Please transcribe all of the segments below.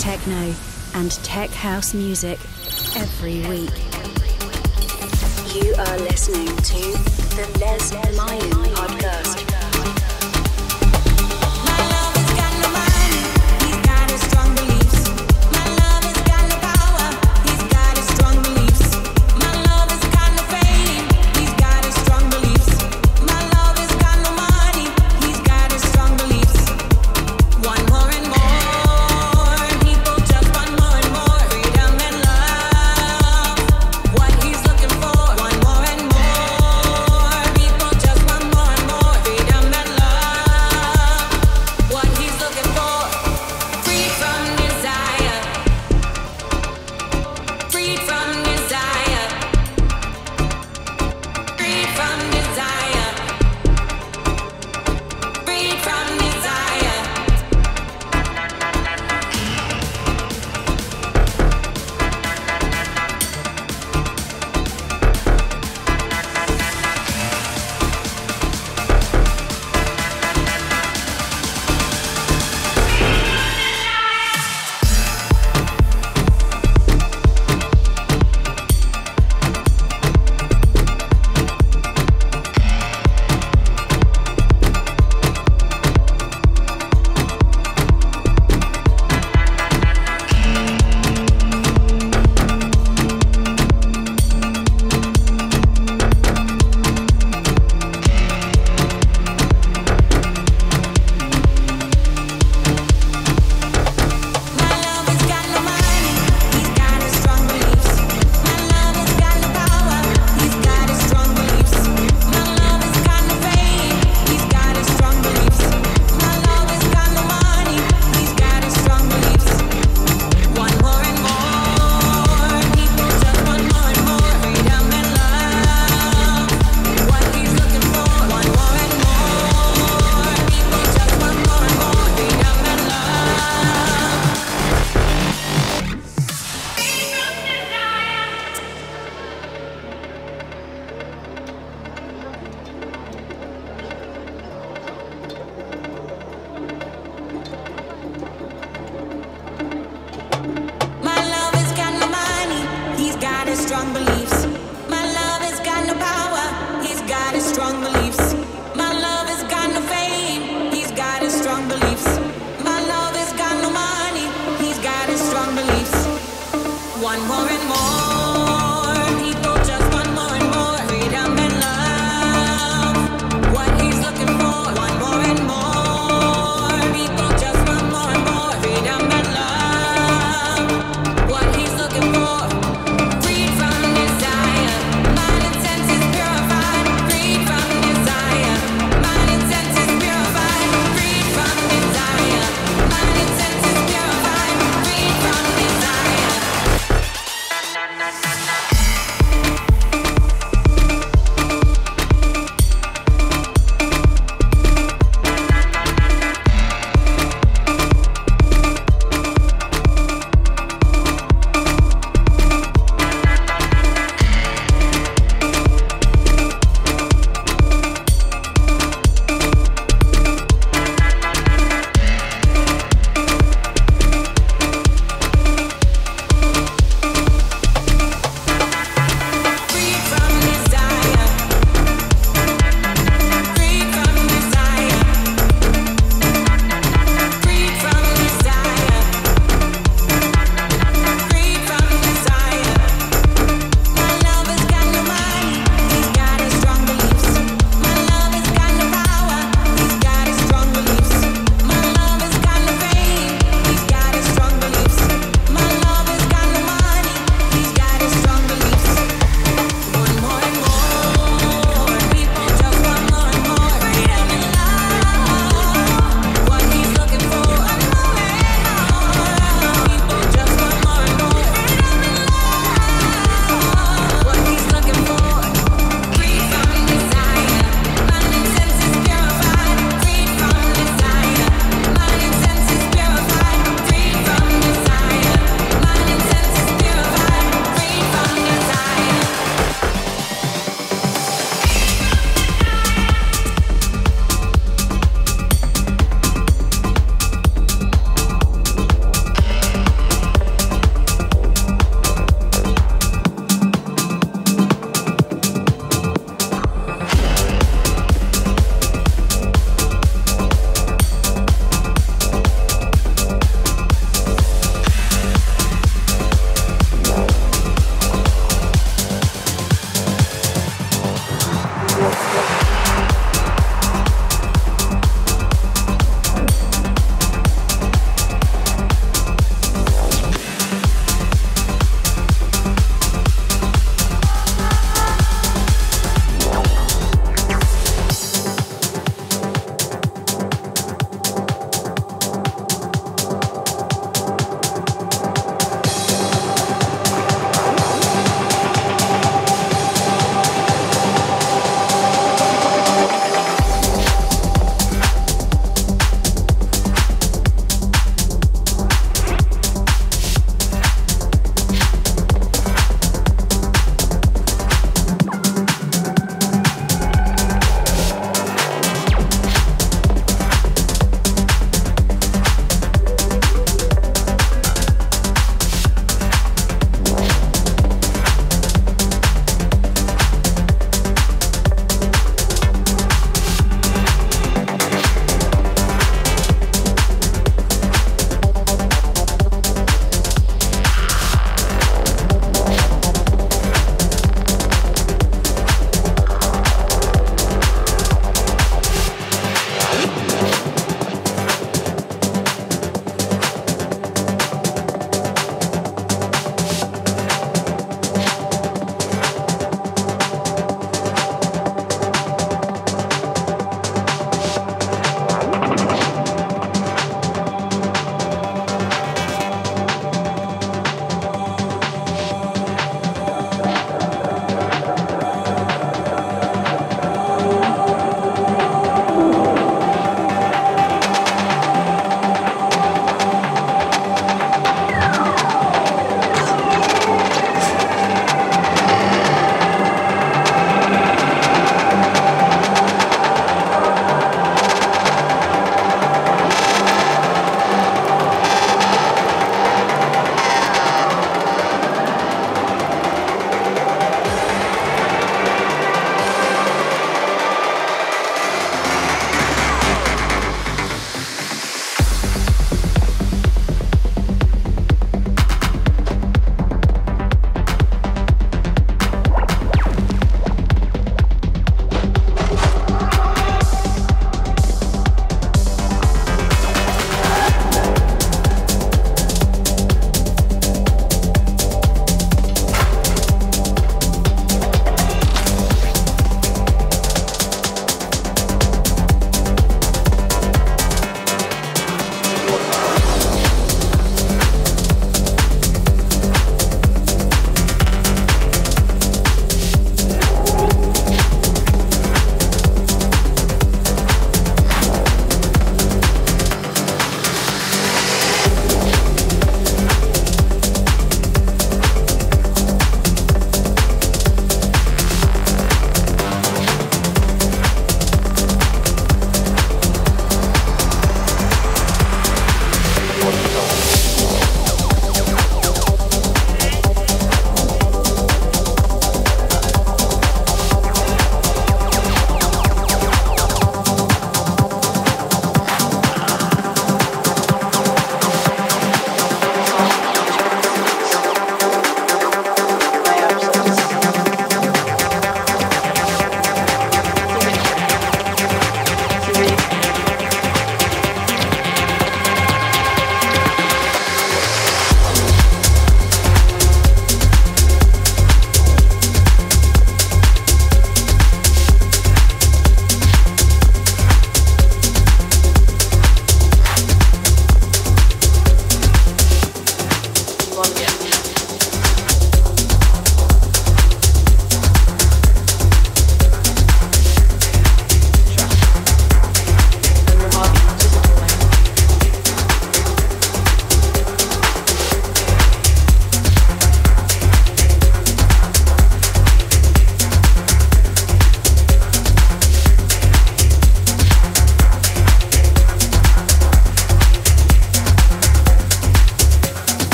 techno, and tech house music every week. You are listening to the Less Mayen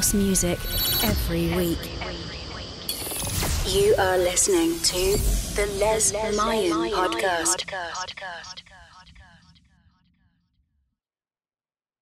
house music every week. You are listening to the Less Mayen podcast.